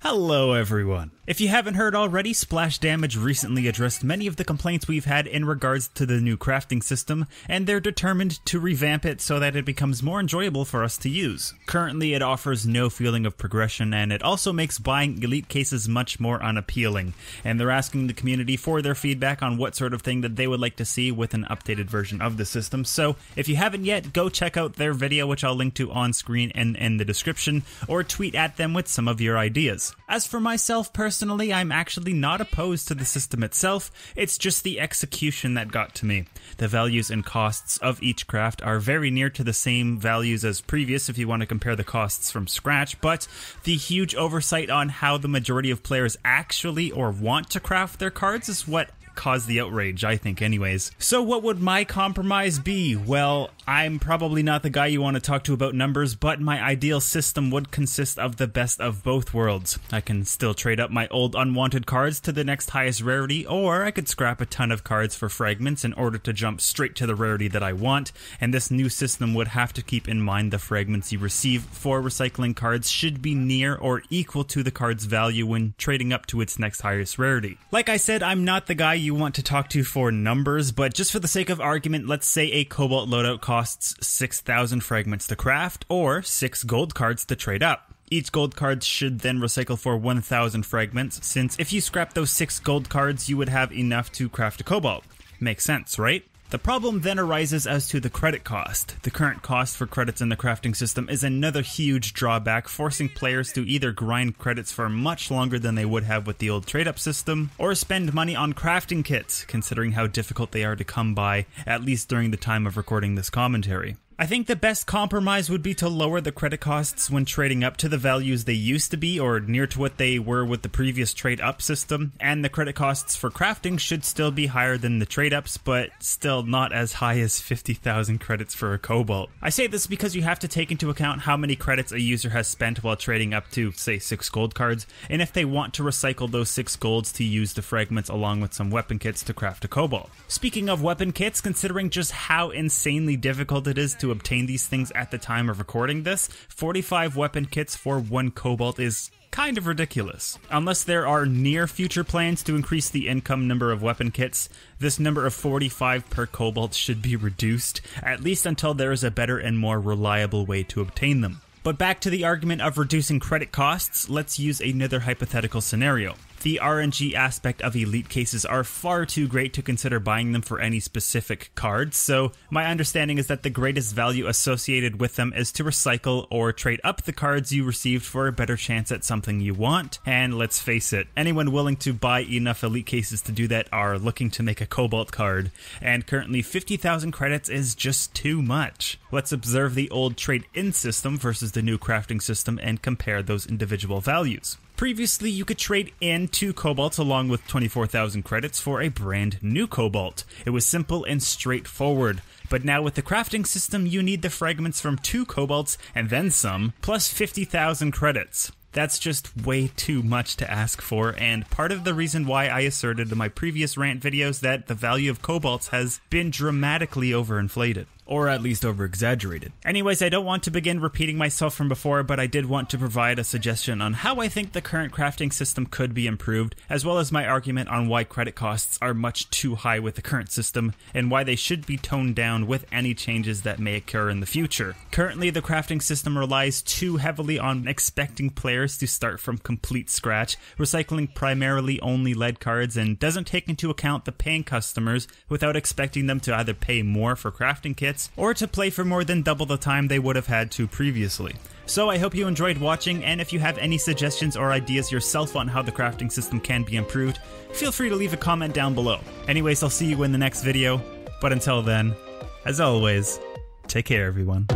Hello, everyone. If you haven't heard already, Splash Damage recently addressed many of the complaints we've had in regards to the new crafting system, and they're determined to revamp it so that it becomes more enjoyable for us to use. Currently, it offers no feeling of progression, and it also makes buying elite cases much more unappealing. And they're asking the community for their feedback on what sort of thing that they would like to see with an updated version of the system. So, if you haven't yet, go check out their video, which I'll link to on screen and in the description, or tweet at them with some of your ideas. As for myself personally, I'm actually not opposed to the system itself, it's just the execution that got to me. The values and costs of each craft are very near to the same values as previous if you want to compare the costs from scratch, but the huge oversight on how the majority of players actually or want to craft their cards is what caused the outrage, I think, anyways. So, what would my compromise be? Well, I'm probably not the guy you want to talk to about numbers, but my ideal system would consist of the best of both worlds. I can still trade up my old unwanted cards to the next highest rarity, or I could scrap a ton of cards for fragments in order to jump straight to the rarity that I want, and this new system would have to keep in mind the fragments you receive for recycling cards should be near or equal to the card's value when trading up to its next highest rarity. Like I said, I'm not the guy you you want to talk to for numbers, but just for the sake of argument, let's say a Cobalt loadout costs 6,000 fragments to craft, or 6 gold cards to trade up. Each gold card should then recycle for 1000 fragments, since if you scrap those 6 gold cards, you would have enough to craft a Cobalt. Makes sense, right? The problem then arises as to the credit cost. The current cost for credits in the crafting system is another huge drawback, forcing players to either grind credits for much longer than they would have with the old trade up system, or spend money on crafting kits, considering how difficult they are to come by, at least during the time of recording this commentary. I think the best compromise would be to lower the credit costs when trading up to the values they used to be or near to what they were with the previous trade up system, and the credit costs for crafting should still be higher than the trade ups, but still not as high as 50,000 credits for a Cobalt. I say this because you have to take into account how many credits a user has spent while trading up to, say, 6 gold cards, and if they want to recycle those 6 golds to use the fragments along with some weapon kits to craft a Cobalt. Speaking of weapon kits, considering just how insanely difficult it is to obtain these things at the time of recording this, 45 weapon kits for one Cobalt is kind of ridiculous. Unless there are near future plans to increase the income number of weapon kits, this number of 45 per Cobalt should be reduced, at least until there is a better and more reliable way to obtain them. But back to the argument of reducing credit costs, let's use another hypothetical scenario the RNG aspect of elite cases are far too great to consider buying them for any specific cards, so my understanding is that the greatest value associated with them is to recycle or trade up the cards you received for a better chance at something you want. And let's face it, anyone willing to buy enough elite cases to do that are looking to make a Cobalt card, and currently 50,000 credits is just too much. Let's observe the old trade in system versus the new crafting system and compare those individual values. Previously, you could trade in two Cobalts along with 24,000 credits for a brand new Cobalt. It was simple and straightforward. But now with the crafting system, you need the fragments from two Cobalts and then some, plus 50,000 credits. That's just way too much to ask for, and part of the reason why I asserted in my previous rant videos that the value of cobalts has been dramatically overinflated or at least over exaggerated. Anyways, I don't want to begin repeating myself from before, but I did want to provide a suggestion on how I think the current crafting system could be improved, as well as my argument on why credit costs are much too high with the current system, and why they should be toned down with any changes that may occur in the future. Currently, the crafting system relies too heavily on expecting players to start from complete scratch, recycling primarily only lead cards, and doesn't take into account the paying customers without expecting them to either pay more for crafting kits or to play for more than double the time they would have had to previously. So I hope you enjoyed watching, and if you have any suggestions or ideas yourself on how the crafting system can be improved, feel free to leave a comment down below. Anyways, I'll see you in the next video, but until then, as always, take care everyone.